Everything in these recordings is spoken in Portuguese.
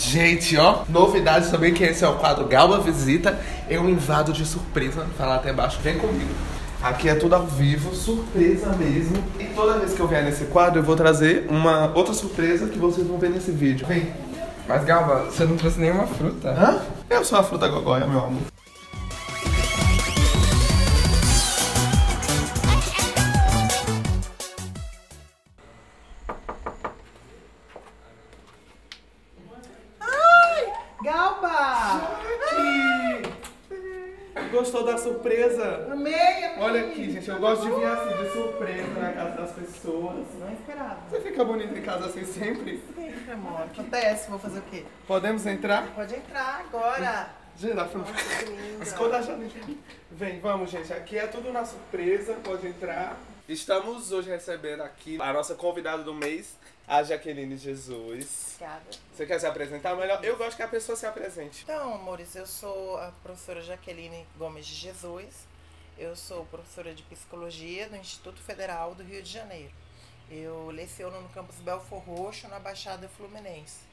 Gente, ó, novidade também que esse é o quadro Galba Visita. Eu invado de surpresa, falar até baixo, vem comigo. Aqui é tudo ao vivo, surpresa mesmo. E toda vez que eu vier nesse quadro, eu vou trazer uma outra surpresa que vocês vão ver nesse vídeo. Vem. Mas Galba, você não trouxe nenhuma fruta. Hã? Eu sou a fruta gogóia, meu amor. Gostou da surpresa? Amei, amei. Olha aqui, gente, eu gosto de vir assim de surpresa na casa das pessoas. Não esperava. Você fica bonito em casa assim sempre? Sempre, amor. Acontece, vou fazer o quê? Podemos entrar? Pode entrar agora. Girafa. Esconda a janela. Vem, vamos, gente. Aqui é tudo na surpresa, pode entrar. Estamos hoje recebendo aqui a nossa convidada do mês, a Jaqueline Jesus. Obrigada. Você quer se apresentar melhor? Eu gosto que a pessoa se apresente. Então, amores, eu sou a professora Jaqueline Gomes de Jesus. Eu sou professora de psicologia do Instituto Federal do Rio de Janeiro. Eu leciono no campus Belfor Roxo, na Baixada Fluminense.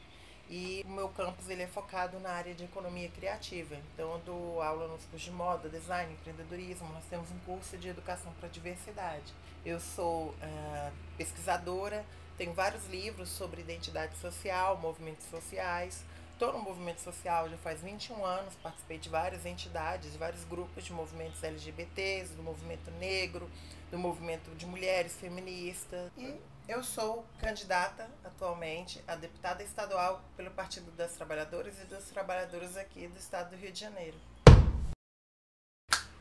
E o meu campus ele é focado na área de economia criativa. Então, eu dou aula nos cursos de moda, design, empreendedorismo. Nós temos um curso de educação para diversidade. Eu sou ah, pesquisadora, tenho vários livros sobre identidade social, movimentos sociais. Estou no movimento social já faz 21 anos, participei de várias entidades, de vários grupos de movimentos LGBTs, do movimento negro, do movimento de mulheres feministas. E eu sou candidata atualmente a deputada estadual pelo Partido das Trabalhadoras e dos Trabalhadores aqui do estado do Rio de Janeiro.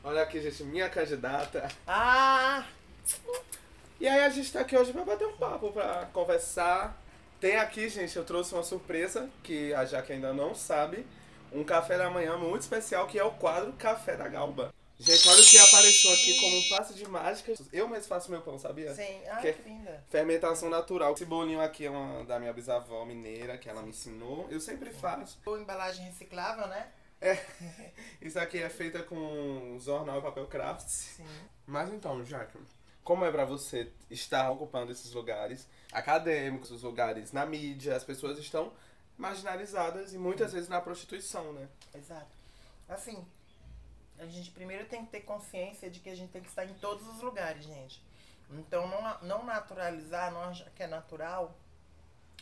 Olha aqui, gente, minha candidata. Ah! E aí a gente tá aqui hoje pra bater um papo, pra conversar. Tem aqui, gente, eu trouxe uma surpresa que a Jaque ainda não sabe. Um café da manhã muito especial, que é o quadro Café da Galba. Gente, olha o que apareceu aqui como um passe de mágica. Eu mesmo faço meu pão, sabia? Sim, ah, Que- que linda. Fermentação natural. Esse bolinho aqui é uma da minha bisavó mineira, que ela me ensinou. Eu sempre faço. Ou embalagem reciclável, né? Isso aqui é feita com jornal e papel crafts. Sim. Mas então, Jaque, como é pra você estar ocupando esses lugares acadêmicos, os lugares na mídia, as pessoas estão marginalizadas e muitas vezes na prostituição, né? Exato. Assim, a gente primeiro tem que ter consciência de que a gente tem que estar em todos os lugares, gente. Então, não, não naturalizar, não achar que é natural,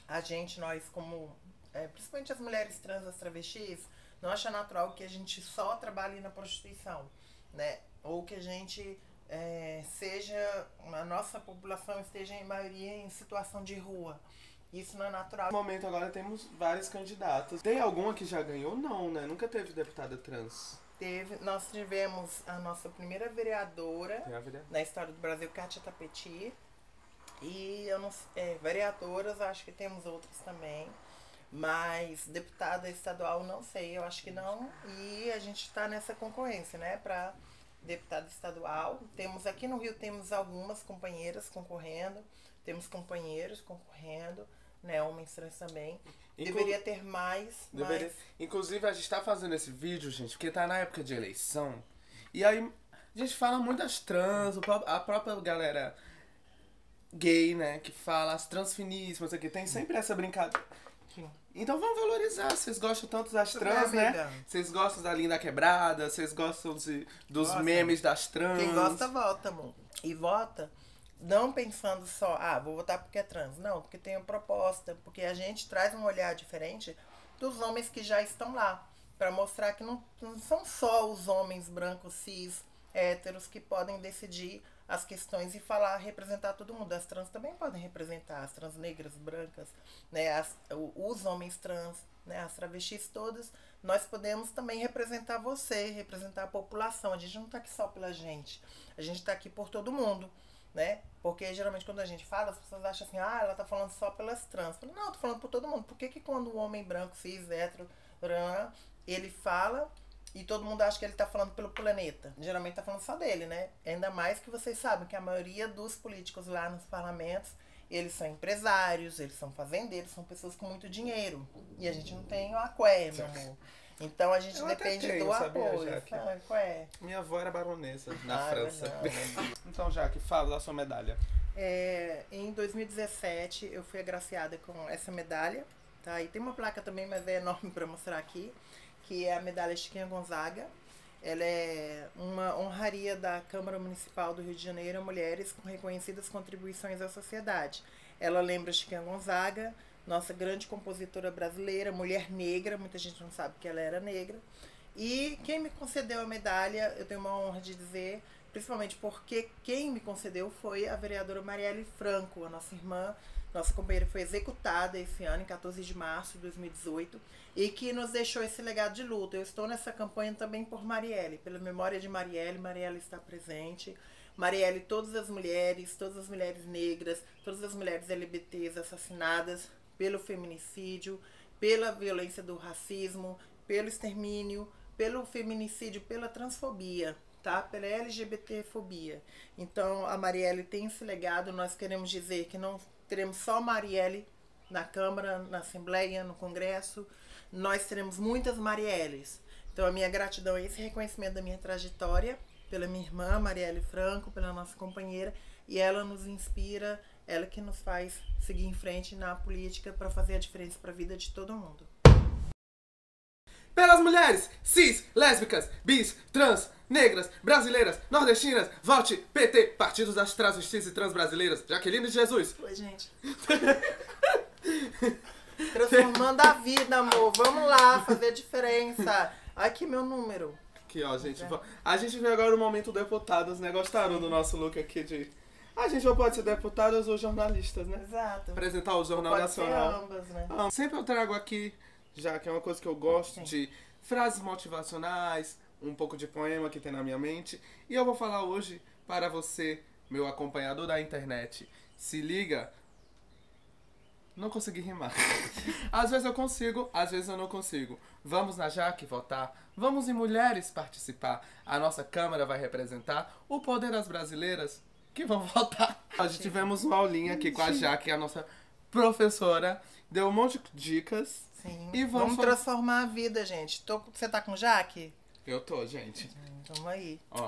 a gente, nós como, é, principalmente as mulheres trans, as travestis, não acha natural que a gente só trabalhe na prostituição, né? Ou que a gente é, seja, a nossa população esteja em maioria em situação de rua. Isso não é natural. No momento agora temos vários candidatos. Tem alguma que já ganhou? Não, né? Nunca teve deputada trans. Teve, nós tivemos a nossa primeira vereadora na história do Brasil, Kátia Tapeti. E eu não é, vereadoras, acho que temos outras também. Mas deputada estadual, não sei, eu acho que não. E a gente está nessa concorrência, né? Para deputada estadual. Temos aqui no Rio temos algumas companheiras concorrendo, temos companheiros concorrendo, né? Homens trans também. Inclu- Deveria ter mais, Deveria- mas Inclusive, a gente tá fazendo esse vídeo, gente, porque tá na época de eleição. E aí, a gente fala muito das trans, a própria galera gay, né, que fala as transfiníssimas aqui, tem sempre essa brincadeira. Sim. Então vamos valorizar, vocês gostam tanto das trans, né? Vocês gostam da linda quebrada, vocês gostam de, dos Gosto. memes das trans. Quem gosta, vota, amor. E vota não pensando só, ah, vou votar porque é trans. Não, porque tem uma proposta, porque a gente traz um olhar diferente dos homens que já estão lá. Pra mostrar que não, não são só os homens brancos, cis, héteros que podem decidir as questões e falar, representar todo mundo. As trans também podem representar, as trans negras, brancas, né, as, os homens trans, né, as travestis todas. Nós podemos também representar você, representar a população. A gente não está aqui só pela gente, a gente está aqui por todo mundo. Né? Porque geralmente quando a gente fala, as pessoas acham assim, ah, ela tá falando só pelas trans. Falo, não, eu tô falando por todo mundo. Por que, que quando o homem branco, cis, hétero, ele fala e todo mundo acha que ele tá falando pelo planeta? Geralmente tá falando só dele, né? Ainda mais que vocês sabem que a maioria dos políticos lá nos parlamentos, eles são empresários, eles são fazendeiros, são pessoas com muito dinheiro. E a gente não tem o aqué, meu amor. Então a gente Eu depende tenho, do sabia, apoio. Jaque? Ah, aqué. Minha avó era baronesa na Ah, França. não. então, Jaque, fala da sua medalha. É, em 2017 eu fui agraciada com essa medalha, Tá? E tem uma placa também, mas é enorme para mostrar aqui, que é a medalha Chiquinha Gonzaga. Ela é uma honraria da Câmara Municipal do Rio de Janeiro a mulheres com reconhecidas contribuições à sociedade. Ela lembra Chiquinha Gonzaga, nossa grande compositora brasileira, mulher negra, muita gente não sabe que ela era negra. E quem me concedeu a medalha, eu tenho uma honra de dizer, principalmente porque quem me concedeu foi a vereadora Marielle Franco, a nossa irmã, nossa companheira foi executada esse ano, em 14 de março de 2018, e que nos deixou esse legado de luta. Eu estou nessa campanha também por Marielle, pela memória de Marielle, Marielle está presente. Marielle, todas as mulheres, todas as mulheres negras, todas as mulheres LGBTs assassinadas pelo feminicídio, pela violência do racismo, pelo extermínio, pelo feminicídio, pela transfobia, tá? Pela LGBTfobia. Então, a Marielle tem esse legado, nós queremos dizer que não teremos só Marielle na Câmara, na Assembleia, no Congresso, nós teremos muitas Marielles. Então, a minha gratidão é esse reconhecimento da minha trajetória, pela minha irmã Marielle Franco, pela nossa companheira, e ela nos inspira, ela que nos faz seguir em frente na política para fazer a diferença para a vida de todo mundo. Pelas mulheres cis, lésbicas, bis, trans, negras, brasileiras, nordestinas, vote PT, Partidos das Travestis e Trans Brasileiras, Jaqueline de Jesus. Oi, gente. Transformando a vida, amor. Vamos lá, fazer a diferença. Aqui meu número. Aqui, ó, gente. A gente vê agora o momento deputados, né? Gostaram do nosso look aqui de. A gente ou pode ser deputadas ou jornalistas, né? Exato. Apresentar o Jornal Pode Nacional. ser ambas, né? Sempre eu trago aqui, já que é uma coisa que eu gosto de frases motivacionais, um pouco de poema que tem na minha mente. E eu vou falar hoje para você, meu acompanhador da internet. Se liga. Não consegui rimar. às vezes eu consigo, às vezes eu não consigo. Vamos na Jaque votar. Vamos em mulheres participar. A nossa Câmara vai representar o poder das brasileiras que vão votar. Hoje tivemos uma aulinha aqui com a Jaque, a nossa professora. Deu um monte de dicas. Sim. E vamos vamos transformar a vida, gente. Tô- Você tá com Jaque? Eu tô, gente. Tamo aí. Ó.